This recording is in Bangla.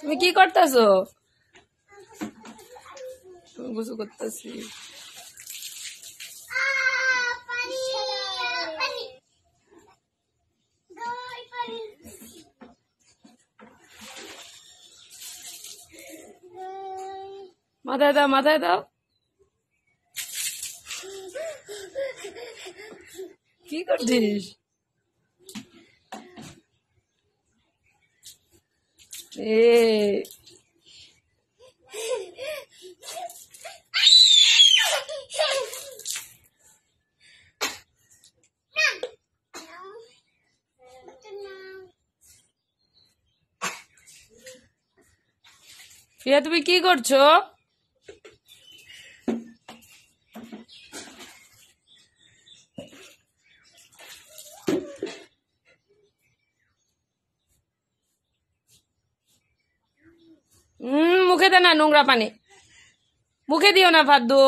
তুমি কি করতেছো? গুছু করতেছি। মাথায় দাও মাথায় দাও। কি করছিস? এ প্রিয়া তুমি কি করছ? মুখে দে না নোংরা পানি। মুখে দিও না ভাদ্দু